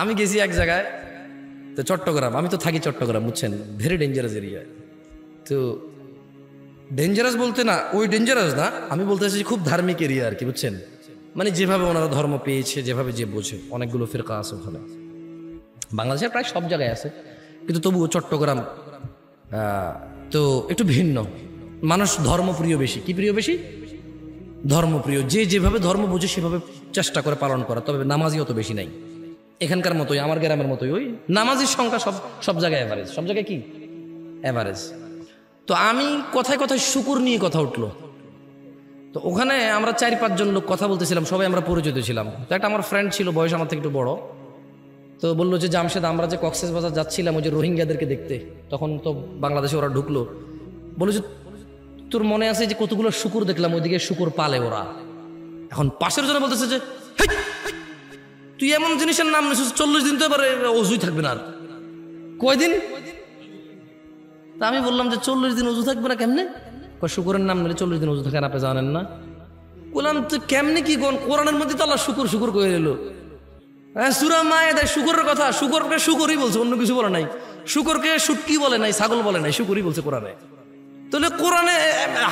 আমি গেছি এক জায়গায়, তো চট্টগ্রাম। আমি তো থাকি চট্টগ্রাম, বুঝছেন? ভেরি ডেঞ্জারাস এরিয়া তো ডেঞ্জারাস বলতে না, ওই ডেঞ্জারাস না, আমি বলতে চাইছি খুব ধার্মিক এরিয়া আর কি, বুঝছেন? মানে যেভাবে ওনারা ধর্ম পেয়েছে, যেভাবে যে বোঝে, অনেকগুলো ফিরকা আছে ওখানে। বাংলাদেশের প্রায় সব জায়গায় আছে, কিন্তু তবুও চট্টগ্রাম তো একটু ভিন্ন। মানুষ ধর্মপ্রিয় বেশি। কি প্রিয় বেশি? ধর্মপ্রিয়। যে যেভাবে ধর্ম বোঝে, সেভাবে চেষ্টা করে পালন করা। তবে নামাজি অত বেশি নাই। এখানকার মতোই আমার গ্রামের মতোই ওই নামাজির সংখ্যা সব সব জায়গায় অ্যাভারেজ সব জায়গায় কি? অ্যাভারেজ তো আমি কথায় কথায় শুকুর নিয়ে কথা উঠল। তো ওখানে আমরা চারি পাঁচজন লোক কথা বলতেছিলাম সবাই আমরা পরিচিত ছিলাম। তো একটা আমার ফ্রেন্ড ছিল বয়স আমার থেকে একটু বড়। তো বলল যে জামশেদ আমরা যে কক্সেস বাজার যাচ্ছিলাম ওই যে রোহিঙ্গাদেরকে দেখতে তখন তো বাংলাদেশে ওরা ঢুকলো। বলল যে তোর মনে আছে যে কতগুলো শুকুর দেখলাম ওইদিকে শুকুর পালে ওরা? এখন পাশের জন্য বলতেছে যে "হেই, তুই এমন জিনিসের নাম নিছিস, চল্লিশ দিন তো এবারে অজুই থাকবে না আর। কয়দিন? তা আমি বললাম যে চল্লিশ দিন অজু থাকবে না কেমনে? শুকুরের নাম নিলে চল্লিশ দিন অজু থাকে, আপনি জানেন না। বললাম তুই কেমনে কি কোন কোরআনের মধ্যে তো আল্লাহ শুকুর শুকুর করে এলো। হ্যাঁ সুরা মায়ে দেয় শুকুরের কথা, শুকরকে শুকুরই বলছে, অন্য কিছু বলে নাই। শুকরকে সুটকি বলে নাই, ছাগল বলে নাই, শুকুরই বলছে কোরআনে। তাহলে কোরআনে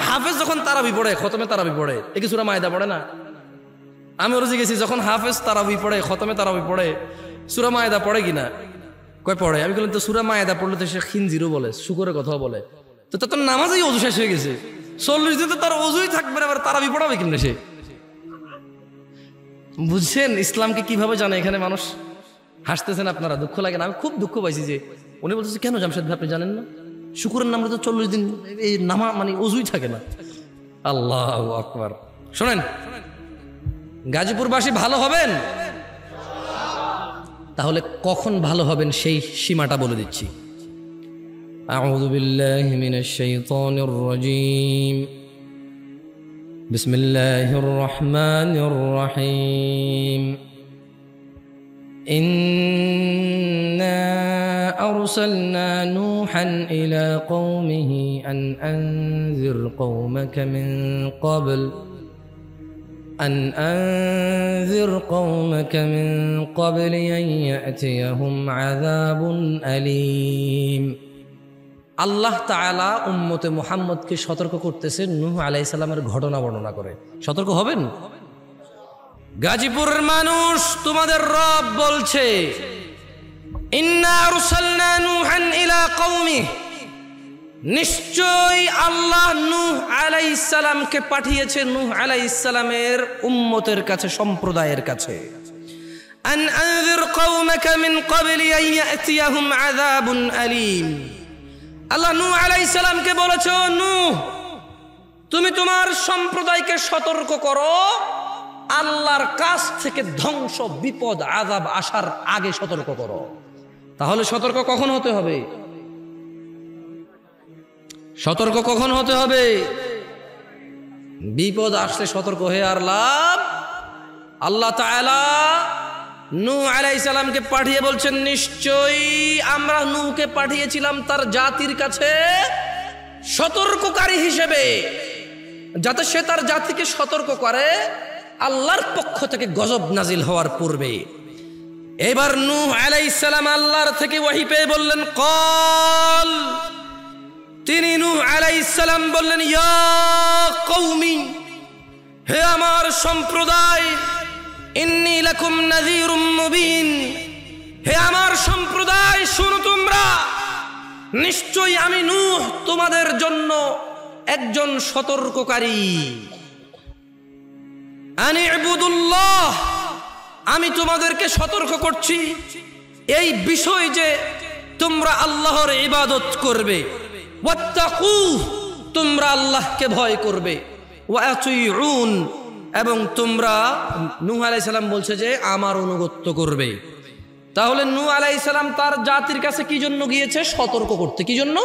হাফেজ যখন তারাবি পড়ে, খতমে তারাবি পড়ে, এ কি সুরা মায়েদা পড়ে না? আমি ওর গেছি, যখন হাফেজ তারাবি পড়ে, খতমে তারাবি পড়ে, সুরা মায়েদা পড়ে কিনা? কয় পড়ে? আমি বললাম, তো সুরা মায়েদা পড়লে তো সে খিনজিরও বলে, শুকুরের কথাও বলে। তো তার নামাজই অজু শেষ হয়ে গেছে। চল্লিশ দিন তো তার অজুই থাকবে না এবার তারাবি পড়াবে কেমনে সে? বুঝছেন, ইসলামকে কীভাবে জানে? এখানে মানুষ হাসতেছেন আপনারা, দুঃখ লাগে না? আমি খুব দুঃখ পাইছি যে উনি বলতেছে, কেন জামশেদ ভাই, আপনি জানেন না? শুকুরের নামটা তো চল্লিশ দিন, এই নামা মানে অজুই থাকে না। আল্লাহ আকবার। শোনেন গাজীপুরবাসী ভালো হবেন তাহলে কখন ভালো হবেন সেই সীমাটা বলে দিচ্ছি أعوذ بالله من الشيطان الرجيم بسم الله الرحمن الرحيم إنا أرسلنا نوحا إلى قومه أن أنذر قومك من قبل أن أنذر قومك من قبل أن يأتيهم عذاب أليم আল্লাহ তাআলা উম্মতে মুহাম্মদকে সতর্ক করতেছে নূহ আলাইহিস সালামের ঘটনা বর্ণনা করে সতর্ক হবেন গাজীপুরের মানুষ তোমাদের রব বলছে ইন্না আরসালনা নূহান ইলা কওমি নিশ্চয় আল্লাহ নূহ সালামকে পাঠিয়েছে, নূহ আলাইহিস সালামের উম্মতের কাছে, সম্প্রদায়ের কাছে। মিন ক্বাবলি আন ইয়াতিয়াহুম আযাবুন আলীম। আল্লাহ নূহ আলাইহিস সালামকে বলেছ নূহ, তুমি তোমার সম্প্রদায়কে সতর্ক করো। আল্লাহর কাছ থেকে ধ্বংস, বিপদ আজাব আসার আগে সতর্ক করো। তাহলে সতর্ক কখন হতে হবে? সতর্ক কখন হতে হবে? বিপদ আসলে সতর্ক হয়ে আর লাভ? আল্লাহ নূ আলাইহিস সালামকে পাঠিয়ে বলছেন, নিশ্চয়ই আমরা নুকে পাঠিয়েছিলাম তার জাতির কাছে সতর্ককারী হিসেবে। যাতে সে তার জাতিকে সতর্ক করে, আল্লাহর পক্ষ থেকে গজব নাজিল হওয়ার পূর্বে। এবার নু সালাম আল্লাহর থেকে ওয়াহি পেয়ে বললেন, কল তিনি নূহ আলাইহিস সালাম বললেন, ইয়া কওমি, হে আমার সম্প্রদায় হে আমার সম্প্রদায়, শুনো তোমরা, নিশ্চয়ই আমি নূহ তোমাদের জন্য একজন সতর্ককারী। আনি ইবুদুল্লাহ, আমি তোমাদেরকে সতর্ক করছি। এই বিষয় যে তোমরা আল্লাহর ইবাদত করবে। তোমরা আল্লাহকে ভয় করবে। এবং তোমরা নূহ আলাইহিস সালাম বলছে যে, আমার অনুগত্য করবে। তাহলে নূহ আলাইহিস সালাম তার জাতির কাছে কি জন্য গিয়েছে? সতর্ক করতে। কি জন্য?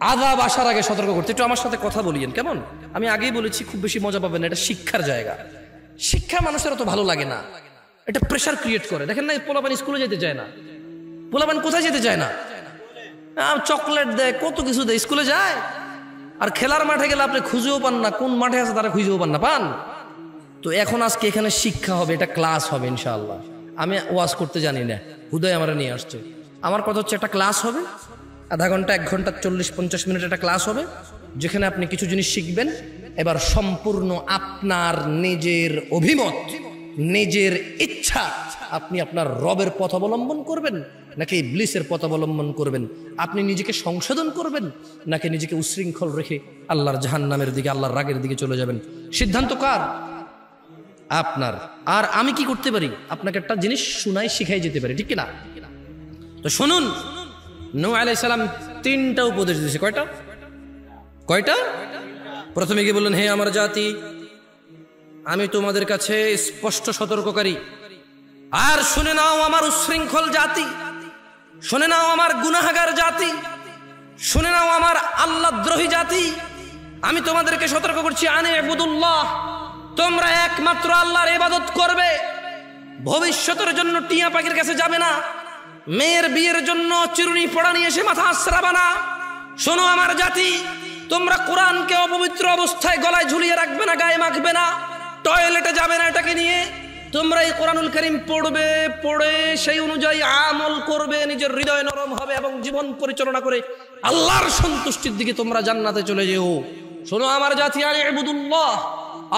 আজাব আসার আগে সতর্ক করতে। একটু আমার সাথে কথা বলিয়েন, কেমন? আমি আগেই বলেছি, খুব বেশি মজা পাবেন না। এটা শিক্ষার জায়গা। শিক্ষা মানুষের অত ভালো লাগে না। এটা প্রেশার ক্রিয়েট করে। দেখেন না পোলাপান স্কুলে যেতে চায় না। পোলাপান কোথায় যেতে চায় না? চকলেট দেয়, কত কিছু দেয়, স্কুলে যায়? আর খেলার মাঠে গেলে আপনি খুঁজেও পান না, কোন মাঠে আছে তারা খুঁজেও পান না, পান? তো এখন আজকে এখানে শিক্ষা হবে, এটা ক্লাস হবে, ইনশাআল্লাহ। আমি ওয়াজ করতে জানি না হুদয় আমরা নিয়ে আসছে। আমার কথা হচ্ছে, একটা ক্লাস হবে, আধা ঘণ্টা, এক ঘণ্টা, চল্লিশ, পঞ্চাশ মিনিট একটা ক্লাস হবে, যেখানে আপনি কিছু জিনিস শিখবেন। এবার সম্পূর্ণ আপনার নিজের অভিমত, নিজের ইচ্ছা আপনি আপনার রবের পথ অবলম্বন করবেন নাকি ব্লিসের পথ অবলম্বন করবেন? আপনি নিজেকে সংশোধন করবেন নাকি নিজেকে উশৃঙ্খল রেখে আল্লাহর জাহান্নামের দিকে, আল্লাহর রাগের দিকে চলে যাবেন? সিদ্ধান্ত কার? আপনার। আর আমি কি করতে পারি? আপনাকে একটা জিনিস শুনাই শিখাই যেতে পারি, ঠিক কিনা? তো শুনুন নৌ আলাইসালাম তিনটা উপদেশ দিয়েছে। কয়টা? কয়টা? প্রথমে গিয়ে বললেন, হে আমার জাতি, আমি তোমাদের কাছে স্পষ্ট সতর্ককারী। আর শুনে নাও আমার উশৃঙ্খল জাতি, শুনে নাও আমার গুনাহাগার জাতি, শুনে নাও আমার আল্লাহ দ্রোহী জাতি। আমি তোমাদেরকে সতর্ক করছি, আনে বুদুল্লাহ তোমরা একমাত্র আল্লাহর ইবাদত করবে। ভবিষ্যতের জন্য টিয়া পাখির কাছে যাবে না, মেয়ের বিয়ের জন্য চিরুনি পড়া নিয়ে এসে মাথা আশ্রাবে না। শোনো আমার জাতি, তোমরা কোরআনকে অপবিত্র অবস্থায় গলায় ঝুলিয়ে রাখবে না, গায়ে মাখবে না, টয়লেটে যাবে না এটাকে নিয়ে। তোমরা এই কোরআনুল করিম পড়বে, পড়ে সেই অনুযায়ী আমল করবে, নিজের হৃদয় নরম হবে এবং জীবন পরিচালনা করে আল্লাহর সন্তুষ্টির দিকে তোমরা জান্নাতে চলে যেও। শোনো আমার জাতি, আলী আবুদুল্লাহ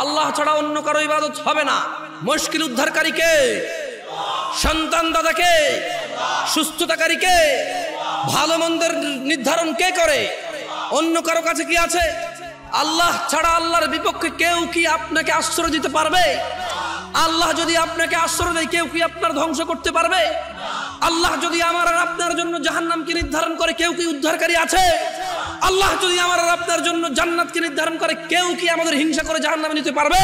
আল্লাহ ছাড়া অন্য কারও ইবাদত হবে না। মুশকিল উদ্ধারকারীকে সন্তান দাদাকে সুস্থতাকারীকে ভালো মন্দের নির্ধারণ কে করে? অন্য কারও কাছে কি আছে? আল্লাহ ছাড়া আল্লাহর বিপক্ষে কেউ কি আপনাকে আশ্রয় দিতে পারবে? আল্লাহ যদি আপনাকে আশ্রয় দেয়, কেউ কি আপনার ধ্বংস করতে পারবে? আল্লাহ যদি আমার আর আপনার জন্য জাহান্নামকে নির্ধারণ করে, কেউ কি উদ্ধারকারী আছে? আল্লাহ যদি আমার আর আপনার জন্য জান্নাতকে নির্ধারণ করে, কেউ কি আমাদের হিংসা করে জাহান্নামে নিতে পারবে?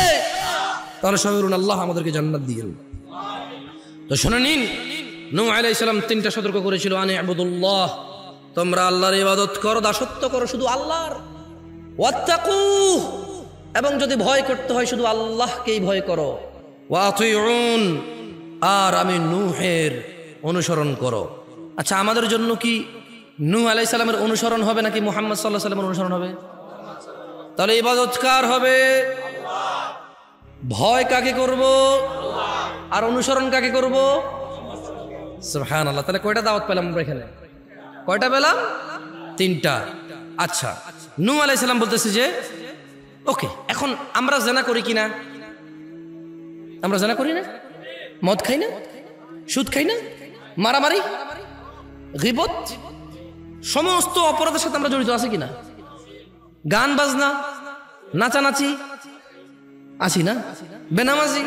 তাহলে সবাই বলুন আল্লাহ আমাদেরকে জান্নাত দিয়ে তো শুনে নিন, নূহ আলাইহিস সালাম তিনটা সতর্ক করেছিল, আনে আবুদুল্লাহ, তোমরা আল্লাহর ইবাদত করো, দাসত্ব করো, শুধু আল্লাহর। ওয়াত্তাকু এবং যদি ভয় করতে হয়, শুধু আল্লাহকেই ভয় করো। ওয়াতুন আর আমি নূহের অনুসরণ করো। আচ্ছা আমাদের জন্য কি নূহ আলাইহিস সালামের অনুসরণ হবে নাকি মুহাম্মদ সাল্লাহ সাল্লামের অনুসরণ হবে? তাহলে ইবাদত কার হবে? ভয় কাকে করব? আর অনুসরণ কাকে করব? সুবহান আল্লাহ তাহলে কয়টা দাওয়াত পেলাম আমরা এখানে? কয়টা পেলাম? তিনটা। আচ্ছা নূ আলাইসাল্লাম বলতেছে যে, ওকে, এখন আমরা জানা করি কিনা? আমরা জানা করি না? মদ খাই না? সুদ খাই না? মারামারি? গিবত? সমস্ত অপরাধের সাথে আমরা জড়িত আছি কিনা গান বাজনা, নাচানাচি আছি না? বেনামাজি?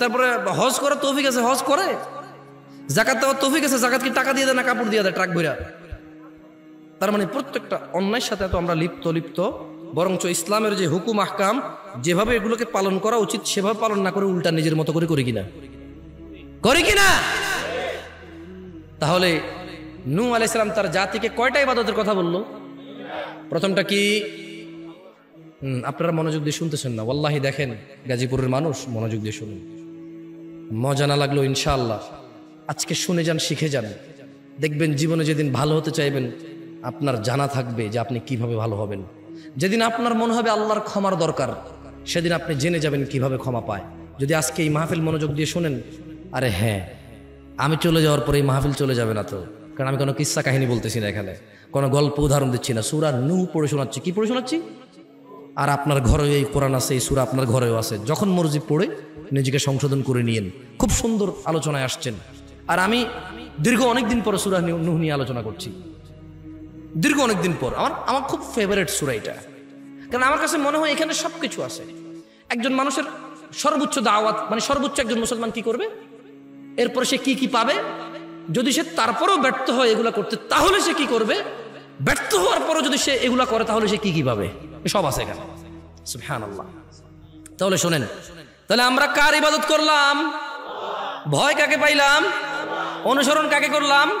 তারপরে হজ করার তৌফিক আছে, হজ করে? জাকাত দেওয়ার তৌফিক আছে, জাকাত কি টাকা দিয়ে দেয় না কাপড় দিয়ে দেয়, ট্রাক ভরা তার মানে প্রত্যেকটা অন্যায়ের সাথে তো আমরা লিপ্ত লিপ্ত বরঞ্চ ইসলামের যে হুকুম, আহকাম, যেভাবে এগুলোকে পালন করা উচিত, সেভাবে পালন না করে উল্টা নিজের মতো করে করি কিনা? করি কিনা? তাহলে নূ আলাইসালাম তার জাতিকে কয়টা ইবাদতের কথা বলল? প্রথমটা কি? আপনারা মনোযোগ দিয়ে শুনতেছেন না। ওয়াল্লাহি, দেখেন, গাজীপুরের মানুষ, মনোযোগ দিয়ে শুনুন। মজা না লাগল, ইনশাআল্লাহ। আজকে শুনে যান, শিখে যান। দেখবেন জীবনে যেদিন ভালো হতে চাইবেন, আপনার জানা থাকবে যে আপনি কীভাবে ভালো হবেন। যেদিন আপনার মনে হবে আল্লাহর ক্ষমার দরকার, সেদিন আপনি জেনে যাবেন কীভাবে ক্ষমা পায়। যদি আজকে এই মাহফিল মনোযোগ দিয়ে শোনেন, আরে হ্যাঁ আমি চলে যাওয়ার পরে এই মাহফিল চলে যাবে না তো। কারণ আমি কোনো কিস্সা কাহিনী বলতেছি না এখানে, কোনো গল্প উদাহরণ দিচ্ছি না। সুরা নু পড়ে শোনাচ্ছি। কি পড়ে শোনাচ্ছি? আর আপনার ঘরে এই কোরআন আছে, এই সুরা আপনার ঘরেও আছে। যখন মর্জি পড়ে নিজেকে সংশোধন করে নিয়েন। খুব সুন্দর আলোচনায় আসছেন। আর আমি দীর্ঘ অনেক দিন পরে সুরা নুহ নিয়ে আলোচনা করছি। দীর্ঘ অনেক দিন পর। আমার আমার খুব ফেভারেট সুরা এটা। কারণ আমার কাছে মনে হয় এখানে সব কিছু আছে। একজন মানুষের সর্বোচ্চ দাওয়াত মানে সর্বোচ্চ একজন মুসলমান কি করবে? এরপরে সে কি কি পাবে? যদি সে তারপরেও ব্যর্থ হয় এগুলা করতে, তাহলে সে কি করবে? ব্যর্থ হওয়ার পরও যদি সে এগুলা করে, তাহলে সে কি কি পাবে? সব আছে এখানে। আল্লাহ তাহলে শোনেন, তাহলে আমরা কার ইবাদত করলাম? ভয় কাকে পাইলাম? অনুসরণ কাকে করলাম?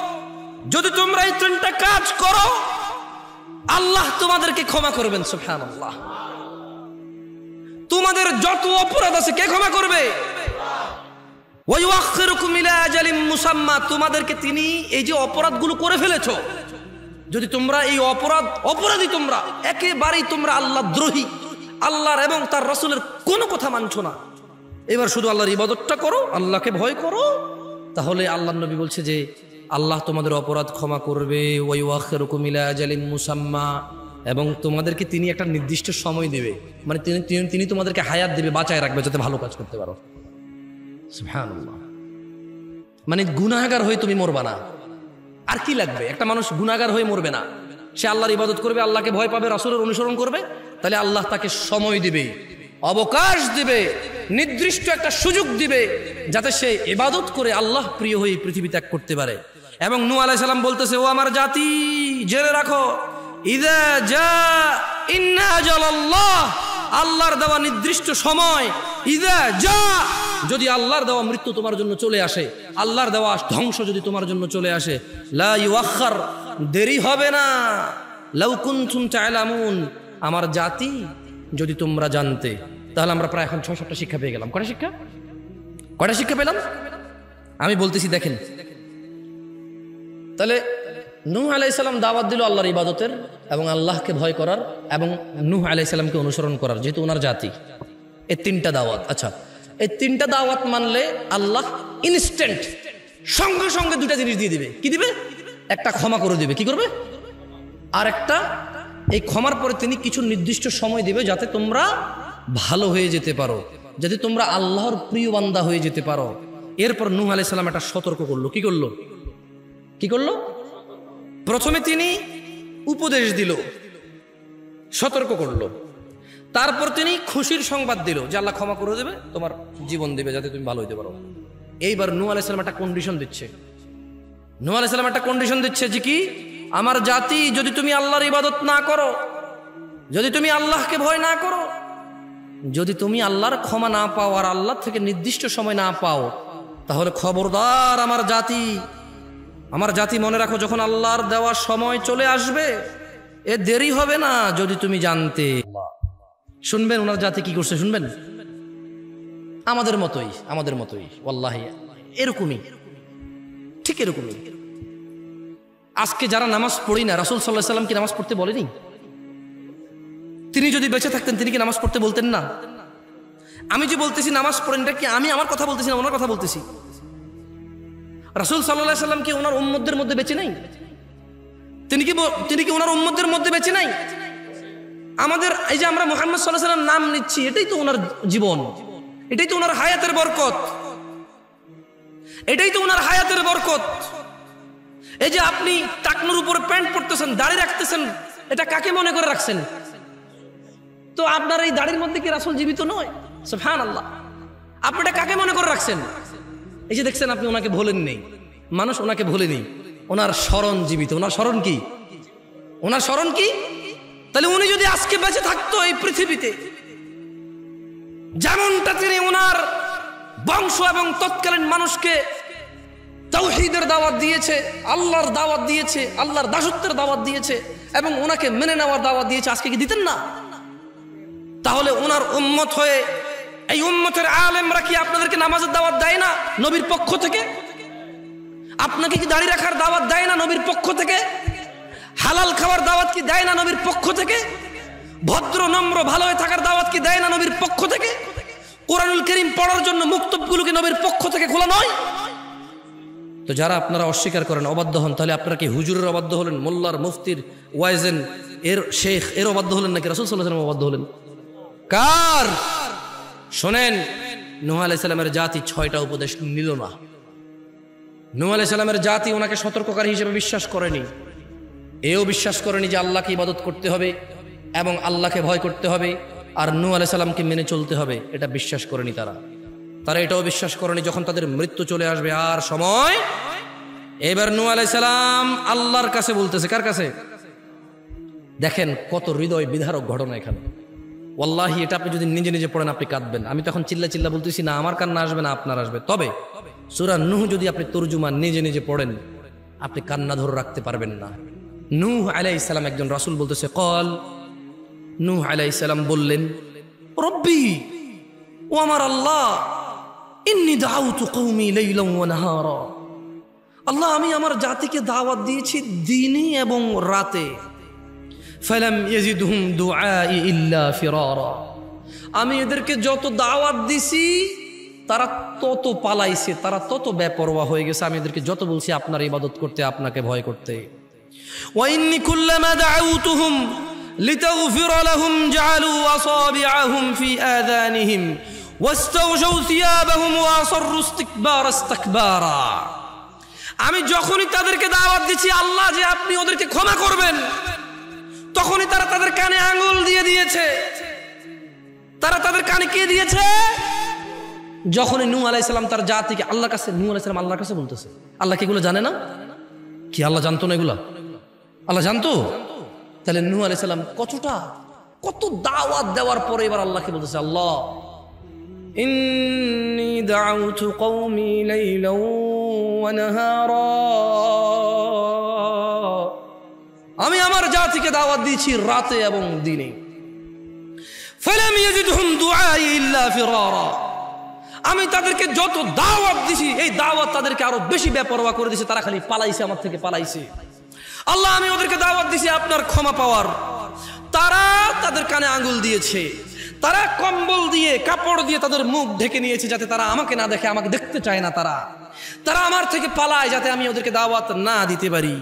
যদি তোমরা এই তিনটা কাজ করো, আল্লাহ তোমাদেরকে ক্ষমা করবেন সুফহান আল্লাহ তোমাদের যত অপরাধ আছে, কে ক্ষমা করবে? মুসাম্মা, তোমাদেরকে তিনি এই যে অপরাধগুলো করে ফেলেছো, যদি তোমরা এই অপরাধ, অপরাধী তোমরা, একেবারেই তোমরা আল্লাহ দ্রোহী, আল্লাহর এবং তার রসুলের কোনো কথা মানছো না, এবার শুধু আল্লাহর ইবাদতটা করো, আল্লাহকে ভয় করো, তাহলে আল্লাহ নবী বলছে যে আল্লাহ তোমাদের অপরাধ ক্ষমা করবে ওয়াইওয়াখিরুকুম ইলা আজালিম মুসাম্মা। এবং তোমাদেরকে তিনি একটা নির্দিষ্ট সময় দেবে। মানে তিনি, তিনি- তোমাদেরকে হায়াত দেবে, বাঁচায় রাখবে, যাতে ভালো কাজ করতে পারো। মানে গুনাহগার হয়ে তুমি মরবা না। আর কি লাগবে? একটা মানুষ গুনাহগার হয়ে মরবে না। সে আল্লাহর ইবাদত করবে, আল্লাহকে ভয় পাবে, রাসূলের অনুসরণ করবে, তাহলে আল্লাহ তাকে সময় দিবে, অবকাশ দিবে, নির্দিষ্ট একটা সুযোগ দিবে, যাতে সে ইবাদত করে আল্লাহ প্রিয় হয়ে পৃথিবী ত্যাগ করতে পারে। এবং নু আলাইহিস সালাম বলতেছে, ও আমার জাতি, জেনে রাখো যা আল্লাহর দেওয়া নির্দিষ্ট সময় যা যদি আল্লাহর দেওয়া মৃত্যু তোমার জন্য চলে আসে, আল্লাহর দেওয়া ধ্বংস যদি তোমার জন্য চলে আসে দেরি হবে না। লাউ কুনতুম তা'লামুন, আমার জাতি, যদি তোমরা জানতে, তাহলে আমরা প্রায় এখন ছয় সাতটা শিক্ষা পেয়ে গেলাম। কটা শিক্ষা? কটা শিক্ষা পেলাম? আমি বলতেছি, দেখেন তাহলে নূহ আলাইসাল্লাম দাওয়াত দিল আল্লাহর ইবাদতের এবং আল্লাহকে ভয় করার এবং নূহ আলাইসাল্লামকে অনুসরণ করার, যেহেতু ওনার জাতি। এই তিনটা দাওয়াত আচ্ছা। এই তিনটা দাওয়াত মানলে আল্লাহ ইনস্ট্যান্ট সঙ্গে সঙ্গে দুটা জিনিস দিয়ে দিবে। কি দিবে? একটা ক্ষমা করে দিবে। কি করবে? আর একটা এই ক্ষমার পরে তিনি কিছু নির্দিষ্ট সময় দিবে যাতে তোমরা ভালো হয়ে যেতে পারো, যাতে তোমরা আল্লাহর প্রিয় বান্দা হয়ে যেতে পারো। এরপর নূহ আলাইসাল্লাম একটা সতর্ক করল। কি করল? কি করল? প্রথমে তিনি উপদেশ দিল, সতর্ক করল। তারপর তিনি খুশির সংবাদ দিল যে আল্লাহ ক্ষমা করে দেবে, তোমার জীবন দেবে যাতে তুমি ভালো হইতে পারো। এইবার নূ আলাইসালাম একটা কন্ডিশন দিচ্ছে। নূ আলাইসালাম একটা কন্ডিশন দিচ্ছে যে কি? আমার জাতি, যদি তুমি আল্লাহর ইবাদত না করো, যদি তুমি আল্লাহকে ভয় না করো, যদি তুমি আল্লাহর ক্ষমা না পাও আর আল্লাহ থেকে নির্দিষ্ট সময় না পাও, তাহলে খবরদার আমার জাতি। আমার জাতি মনে রাখো, যখন আল্লাহর দেওয়ার সময় চলে আসবে, এ দেরি হবে না যদি তুমি জানতে। শুনবেন ওনার জাতি কি করছে, শুনবেন? আমাদের মতোই আমাদের মতোই, ওয়াল্লাহি, এরকমই, ঠিক এরকমই। আজকে যারা নামাজ পড়ি না, রাসুল সাল্লাহ সাল্লাম কি নামাজ পড়তে বলেনি? তিনি যদি বেঁচে থাকতেন, তিনি কি নামাজ পড়তে বলতেন না? আমি যে বলতেছি নামাজ পড়েন এটা কি আমি আমার কথা বলতেছি না, ওনার কথা বলতেছি? রাসুল সাল্লাহ সাল্লাম কি ওনার উম্মদের মধ্যে বেঁচে নাই? তিনি কি তিনি কি ওনার উম্মদের মধ্যে বেঁচে নাই? আমাদের এই যে আমরা মোহাম্মদ সাল্লাহ সাল্লাম নাম নিচ্ছি, এটাই তো ওনার জীবন। এটাই তো ওনার হায়াতের বরকত। এটাই তো ওনার হায়াতের বরকত। এই যে আপনি টাকনুর উপরে প্যান্ট পরতেছেন, দাড়ি রাখতেছেন, এটা কাকে মনে করে রাখছেন? তো আপনার এই দাড়ির মধ্যে কি রাসুল জীবিত নয়? হ্যাঁ আল্লাহ আপনি এটা কাকে মনে করে রাখছেন? এই যে দেখছেন আপনি ওনাকে ভোলেন নেই। মানুষ ওনাকে ভোলেনি। ওনার স্মরণ জীবিত। ওনার স্মরণ কি? ওনার স্মরণ কি? তাহলে উনি যদি আজকে বেঁচে থাকতো এই পৃথিবীতে, যেমনটা তিনি ওনার বংশ এবং তৎকালীন মানুষকে তৌহিদের দাওয়াত দিয়েছে, আল্লাহর দাওয়াত দিয়েছে, আল্লাহর দাসত্বের দাওয়াত দিয়েছে এবং ওনাকে মেনে নেওয়ার দাওয়াত দিয়েছে, আজকে কি দিতেন না? তাহলে ওনার উম্মত হয়ে এই উম্মতের আলেমরা কি আপনাদেরকে নামাজের দাওয়াত দেয় না নবীর পক্ষ থেকে? আপনাকে কি দাড়ি রাখার দাওয়াত দেয় না নবীর পক্ষ থেকে? হালাল খাওয়ার দাওয়াত কি দেয় না নবীর পক্ষ থেকে? ভদ্র, নম্র, ভালো হয়ে থাকার দাওয়াত কি দেয় না নবীর পক্ষ থেকে? কোরআনুল করিম পড়ার জন্য মুক্তবগুলোকে নবীর পক্ষ থেকে খোলা নয়? তো যারা আপনারা অস্বীকার করেন, অবাধ্য হন, তাহলে আপনারা কি হুজুরের অবাধ্য হলেন, মোল্লার, মুফতির, ওয়াইজেন, এর শেখ, এর অবাধ্য হলেন নাকি রাসুল সাল্লাহ অবাধ্য হলেন? কার? শোনেন, নুহ আলাইসাল্লামের জাতি ছয়টা উপদেশ নিল না। নুহ আলাইসাল্লামের জাতি ওনাকে সতর্ককারী হিসেবে বিশ্বাস করেনি। এও বিশ্বাস করেনি যে আল্লাহকে ইবাদত করতে হবে এবং আল্লাহকে ভয় করতে হবে আর নূ আলাইসাল্লামকে মেনে চলতে হবে, এটা বিশ্বাস করেনি তারা। তারা এটাও বিশ্বাস করেনি যখন তাদের মৃত্যু চলে আসবে। আর সময়? এবার নূ আলাইসাল্লাম আল্লাহর কাছে বলতেছে, কার কাছে? দেখেন কত হৃদয় বিধারক ঘটনা এখানে। ওয়াল্লাহি, এটা আপনি যদি নিজে নিজে পড়েন, আপনি কাঁদবেন। আমি তখন চিল্লা চিল্লা বলতেছি, না, আমার কান্না আসবে না, আপনার আসবে। তবে সুরা নুহ যদি আপনি তর্জুমা নিজে নিজে পড়েন, আপনি কান্না ধরে রাখতে পারবেন না। নূহ আলাই ইসলাম একজন রাসূল বলতেছে, কল। নূহ আলাই ইসলাম বললেন, রব্বি, ও আমার আল্লাহ আল্লাহ, আমি আমার জাতিকে দাওয়াত দিয়েছি দিনে এবং রাতে। ফালাম ইয়াজিদহুম দুআই ইল্লা ফিরারা আমি এদেরকে যত দাওয়াত দিছি তারা তত পালাইছে তারা তত বেপরোয়া হয়ে গেছে আমি এদেরকে যত বলছি আপনার ইবাদত করতে আপনাকে ভয় করতে وإني كلما دعوتهم لتغفر لهم جعلوا أصابعهم في آذانهم واستغشوا ثيابهم وأصروا استكبارا استكبارا আমি যখনই তাদেরকে দাওয়াত দিচ্ছি আল্লাহ যে আপনি ওদেরকে ক্ষমা করবেন তখনই তারা তাদের কানে আঙুল দিয়ে দিয়েছে তারা তাদের কানে কে দিয়েছে যখনই নূ আলাইসালাম তার জাতিকে আল্লাহর কাছে নূ আলাইসালাম আল্লাহর কাছে বলতেছে আল্লাহ কি এগুলো জানে না কি আল্লাহ জানতো না এগুলা আল্লাহ জানতো তাহলে নূ আলাইসালাম কতটা কত দাওয়াত দেওয়ার পরে এবার আল্লাহকে বলতেছে আল্লাহ إني دعوت قومي ليلا ونهارا আমি আমার জাতিকে দাওয়াত দিয়েছি রাতে এবং দিনে। আমি তাদেরকে যত দাওয়াত দিছি, এই দাওয়াত তাদেরকে আরও বেশি বেপরোয়া করে দিছে, তারা খালি পালাইছে, আমার থেকে পালাইছে। আল্লাহ, আমি ওদেরকে দাওয়াত দিছি আপনার ক্ষমা পাওয়ার। তারা তাদের কানে আঙ্গুল দিয়েছে। তারা কম্বল দিয়ে, কাপড় দিয়ে তাদের মুখ ঢেকে নিয়েছে, যাতে তারা আমাকে না দেখে, আমাকে দেখতে চায় না তারা। তারা আমার থেকে পালায়, যাতে আমি ওদেরকে দাওয়াত না দিতে পারি।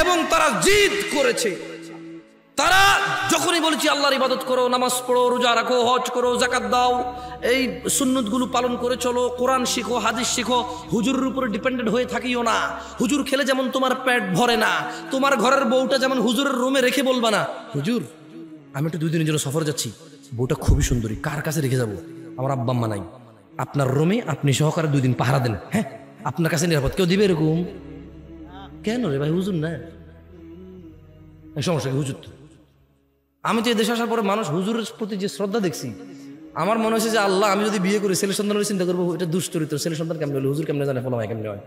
এবং তারা জিদ করেছে। তারা যখনই বলেছি, আল্লাহর ইবাদত করো, নামাজ পড়ো, রোজা রাখো, হজ করো জাকাত দাও, এই সুন্নতগুলো পালন করে চলো, কোরআন শিখো, হাদিস শিখো, হুজুরের উপরে ডিপেন্ডেন্ট হয়ে থাকিও না। হুজুর খেলে যেমন তোমার পেট ভরে না, তোমার ঘরের বউটা যেমন হুজুরের রুমে রেখে বলবা না। হুজুর, আমি একটু দুই দিনের জন্য সফর যাচ্ছি। বউটা খুবই সুন্দরী, কার কাছে রেখে যাব? আমার আব্বা, আম্মা নাই। আপনার রুমে আপনি সহকারে দুই দিন পাহারা দেন হ্যাঁ? আপনার কাছে নিরাপদ, কেউ দিবে এরকম? কেন রে ভাই? হুজুর না সমস্যা হুজুর তো। আমি তো দেশে আসার পরে মানুষ হুজুরের প্রতি যে শ্রদ্ধা দেখছি, আমার মনে হচ্ছে যে আল্লাহ, আমি যদি বিয়ে করি, ছেলে সন্তানের চিন্তা করব, এটা দুশ্চরিত্র ছেলে সন্তান কেমন হলো? হুজুর কেমন জানে? ফলামায় কেমন হয়?